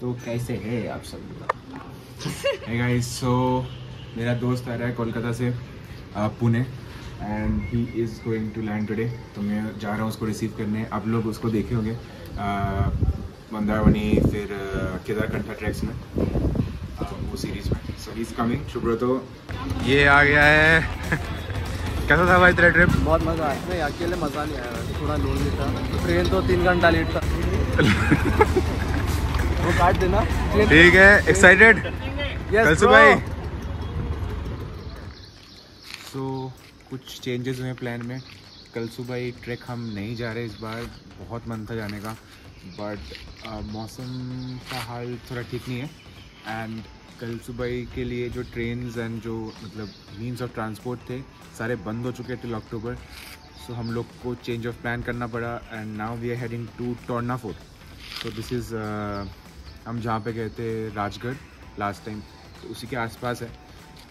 तो कैसे है आप सब? Hey guys, so मेरा दोस्त आ रहा है कोलकाता से Pune and he is going to land today तो मैं जा रहा हूँ उसको रिसीव करने। आप लोग उसको देखे होंगे। मंदारमणि फिर केदारकंठा ट्रैक्स में वो सीरीज़ में। So he is coming Subrato. ये आ गया है। कैसा था भाई तेरा ट्रिप बहुत मज़ा आया। नहीं अकेले मज़ा नहीं आया। थोड़ा लोनली था। ट्रेन तो तीन घंटा लेट था। वो काट देना। ठीक है एक्साइटेड कल सुबह सो कुछ चेंजेस हुए प्लान में। कल सुबह ट्रैक हम नहीं जा रहे इस बार बहुत मन था जाने का। बट मौसम का हाल थोड़ा ठीक नहीं है। एंड कल सुबह के लिए जो ट्रेन्स एंड जो मतलब मीन्स ऑफ़ ट्रांसपोर्ट थे सारे बंद हो चुके टिल अक्टूबर सो हम लोग को चेंज ऑफ़ प्लान करना पड़ा। And now we are heading to Torna fort so this is हम जहाँ पे गए थे राजगढ़ लास्ट टाइम तो उसी के आसपास है।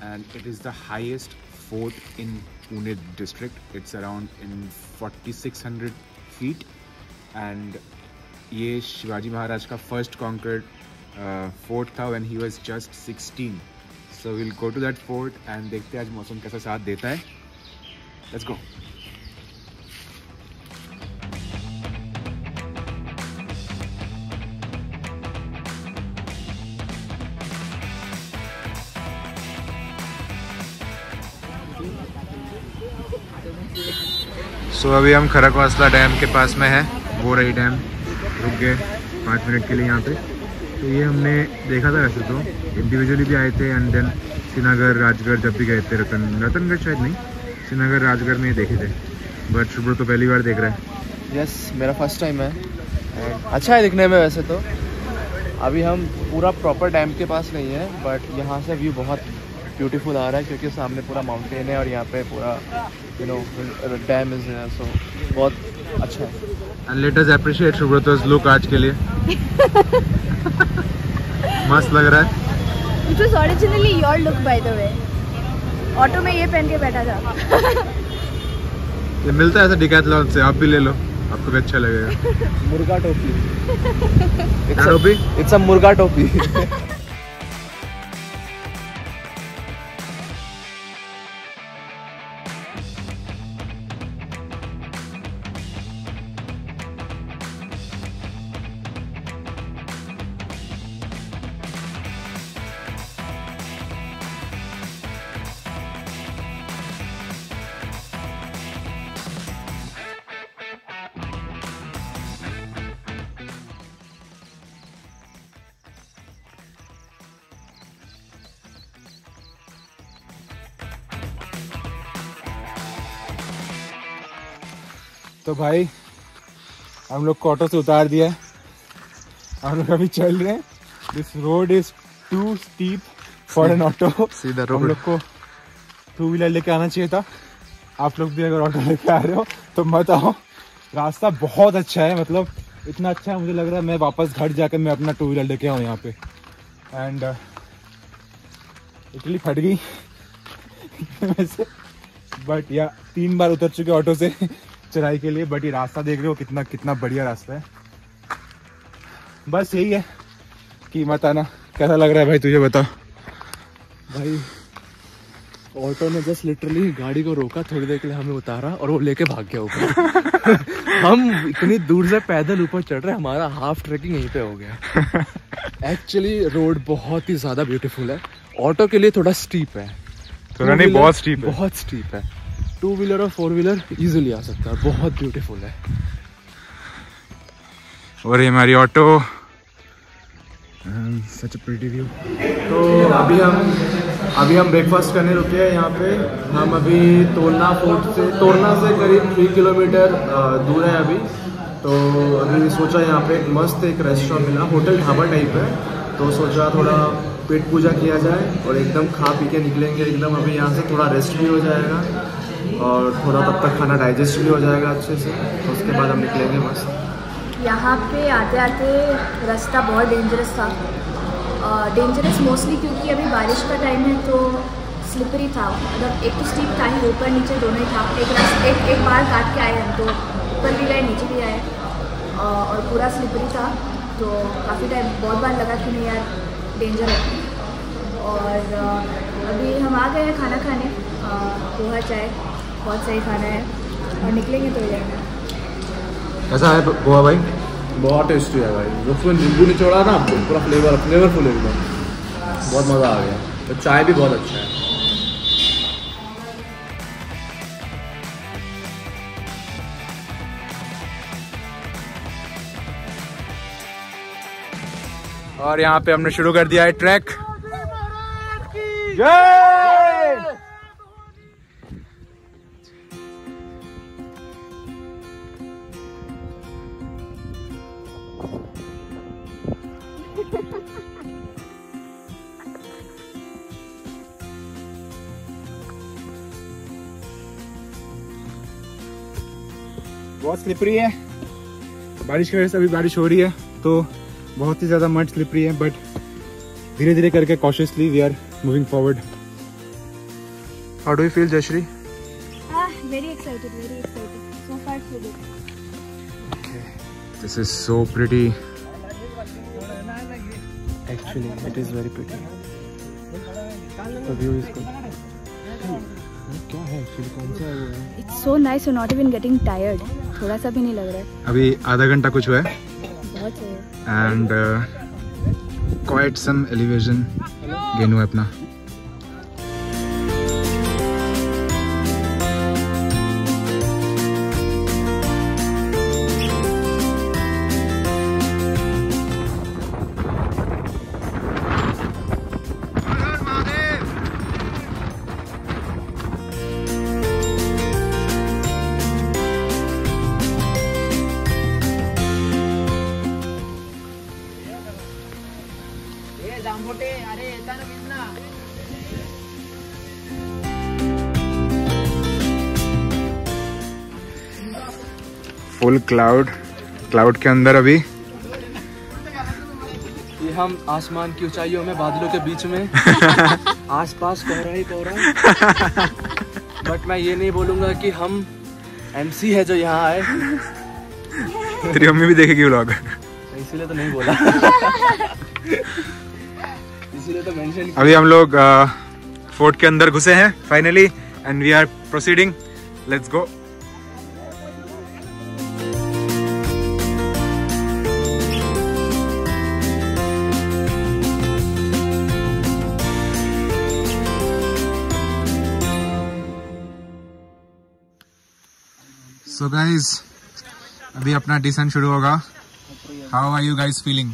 And it is the highest fort in Pune district it's around in 4600 feet and ये शिवाजी महाराज का फ़र्स्ट कॉन्कर्ड फोर्ट था when he was just 16 so will go to that fort and देखते हैं आज मौसम कैसा साथ देता है। लेट्स गो सो अभी हम खरकवासला डैम के पास में है वो रही डैम। रुक गए पाँच मिनट के लिए यहाँ पे। तो ये हमने देखा था वैसे तो। इंडिविजुअली भी आए थे एंड देन श्रीनगर, राजगढ़ जब भी गए थे, रतन, रतनगढ़ शायद नहीं। श्रीनगर, राजगढ़ में ही देखे थे। बट शुभ्र तो पहली बार देख रहा है। यस मेरा फ़र्स्ट टाइम है। अच्छा है दिखने में वैसे तो। अभी हम पूरा प्रॉपर डैम के पास नहीं है बट यहाँ से व्यू बहुत ब्यूटीफुल आ रहा है क्योंकि सामने पूरा माउंटेन है और यहाँ पे पूरा you know dam is so बहुत अच्छा है। And let us appreciate Subrato's look आज के लिए। मस्त लग रहा है। It was originally your look by the way. Auto में ये पहन के बैठा था। ये मिलता है ऐसा डिकैथलॉन से आप भी ले लो। आपको भी अच्छा लगेगा। मुर्गा टोपी। टोपी इट्स अ मुर्गा टोपी। तो भाई हम लोग को ऑटो से उतार दिया है। हम लोग अभी चल रहे हैं। This road is too steep for an auto सीधा हम लोग को टू व्हीलर लेके आना चाहिए था। आप लोग भी अगर ऑटो लेके आ रहे हो तो मत आओ। रास्ता बहुत अच्छा है मतलब इतना अच्छा है मुझे लग रहा है मैं वापस घर जाकर मैं अपना टू व्हीलर लेके आऊँ यहाँ पे। एंड इटली फट गई। वैसे बट या तीन बार उतर चुके ऑटो से। चढ़ाई के लिए बट ये रास्ता देख रहे हो कितना कितना बढ़िया रास्ता है। बस यही है कि मत आना। कैसा लग रहा है भाई तुझे बता भाई ऑटो ने जस्ट लिटरली गाड़ी को रोका थोड़ी देर के लिए हमें उतारा और वो लेके भाग गया ऊपर। हम इतनी दूर से पैदल ऊपर चढ़ रहे हमारा हाफ़ ट्रैकिंग यहीं पे हो गया। एक्चुअली रोड बहुत ही ज़्यादा ब्यूटीफुल है। ऑटो के लिए थोड़ा स्टीप है। थोड़ा नहीं, बहुत है। बहुत स्टीप है। टू व्हीलर और फोर व्हीलर इजिली आ सकता है बहुत ब्यूटीफुल है। और ये हमारी auto such a pretty view तो अभी हम अभी हम ब्रेकफास्ट करने रुके हैं यहाँ पे। हम अभी तोलना फोर्ट से तोरना से करीब थ्री किलोमीटर दूर है अभी। तो अभी सोचा यहाँ पे एक मस्त एक रेस्टोरेंट मिला होटल ढाबा टाइप है। तो सोचा थोड़ा पेट पूजा किया जाए और एकदम खा पी के निकलेंगे। एकदम अभी यहाँ से थोड़ा रेस्ट भी हो जाएगा। और थोड़ा तब तक खाना डाइजेस्ट भी हो जाएगा अच्छे से तो उसके बाद हम निकलेंगे मस्त यहाँ पे आते आते रास्ता बहुत डेंजरस था। डेंजरस मोस्टली क्योंकि अभी बारिश का टाइम है तो स्लिपरी था। मतलब एक तो स्टीप था ही, ऊपर नीचे दोनों ही था। एक रास्ता एक एक बार काट के आए हम तो ऊपर भी गए नीचे भी आए। और पूरा स्लिपरी था। तो काफ़ी टाइम बहुत बार लगा कि नहीं यार डेंजर है। और अभी हम आ गए हैं खाना खाने। पोहा, चाय। बहुत सही खाना है और निकलेंगे तो जाएगा कैसा है गोवा भाई? बहुत टेस्टी है भाई। जो उसमें नींबू निचोड़ा ना पूरा फ्लेवर फ्लेवरफुल एकदम। बहुत मज़ा आ गया। तो चाय भी बहुत अच्छा है। और यहाँ पे हमने शुरू कर दिया है ट्रैक। जय बहुत स्लिपरी है। बारिश की वजह से अभी बारिश हो रही है तो बहुत ही ज़्यादा मड स्लिपरी है बट धीरे धीरे करके cautiously we are moving forward how do you feel Jayashree this is so actually it is very pretty the view is क्या है एक्चुअली कौन सा है it's so nice you not even getting tired थोड़ा सा भी नहीं लग रहा है। अभी आधा घंटा कुछ हुआ है। बहुत है। And quite some elevation gain हुआ है अपना फुल क्लाउड क्लाउड के अंदर अभी। ये हम आसमान की ऊंचाइयों में बादलों के बीच में आसपास कोहरा ही कोहरा बट मैं ये नहीं बोलूँगा कि हम एमसी है जो यहाँ आए। तेरी मम्मी भी देखेगी व्लॉग इसीलिए तो नहीं बोला। तो अभी हम लोग फोर्ट के अंदर घुसे हैं finally and we are proceeding let's go so guys अभी अपना डिसेंट शुरू होगा. How are you guys feeling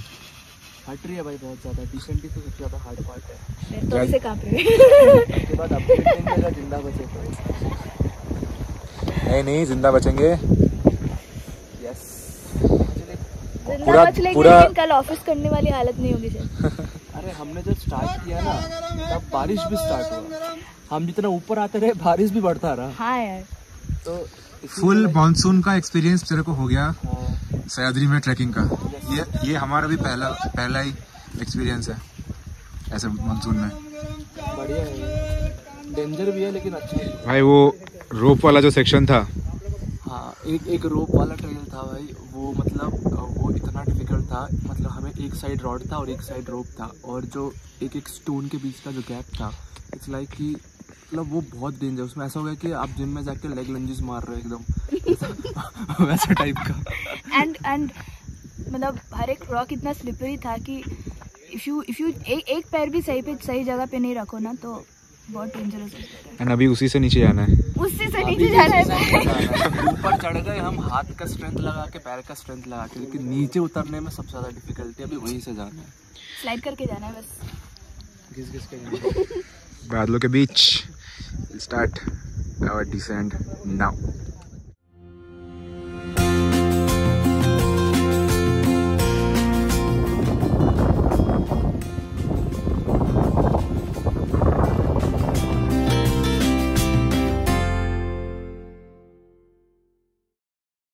हट रही है भाई बहुत ज़्यादा। डिसेंट ही तो सबसे ज़्यादा हार्ड पार्ट है। तो ऐसे काँप रहे हैं। उसके बाद मिलेगा ज़िंदा बचे तो। नहीं नहीं ज़िंदा बचेंगे। यस पूरा- पूरा- कल ऑफ़िस करने वाली हालत नहीं होगी सर अरे हमने जब स्टार्ट किया ना तब बारिश भी स्टार्ट हुआ। हम जितना ऊपर आते रहे बारिश भी बढ़ता रहा। हाँ यार। तो फुल मानसून का एक्सपीरियंस तेरे को हो गया सयादरी में ट्रैकिंग का। ये ये हमारा भी पहला पहला ही एक्सपीरियंस है ऐसे मानसून में। बढ़िया है। डेंजर भी है लेकिन अच्छा है। भाई वो रोप वाला जो सेक्शन था। हाँ एक एक रोप वाला ट्रेल था भाई। वो मतलब वो इतना डिफ़िकल्ट था। मतलब हमें एक साइड रॉड था और एक साइड रोप था। और जो एक एक स्टोन के बीच का जो गैप था इट्स लाइक कि मतलब वो बहुत डेंजर उसमें ऐसा हो गया कि आप जिम में जाके लेग लंजेस मार रहे हो एकदम। वैसा टाइप का। एंड एंड मतलब हर एक रॉक इतना स्लिपरी था कि इफ़ यू इफ़ यू एक एक पैर भी सही पे सही जगह पे नहीं रखो ना तो बहुत डेंजरस है एंड अभी उसी से नीचे जाना है। उससे से नीचे जाना है। ऊपर चढ़ गए हम हाथ का स्ट्रेंथ लगा के पैर का स्ट्रेंथ लगा के लेकिन नीचे उतरने में सबसे ज़्यादा डिफिकल्टी अभी वहीं से जाना है। स्लाइड करके जाना है बस। घिस घिस के जाना है। Bad Badluka beach. We'll start our descent now.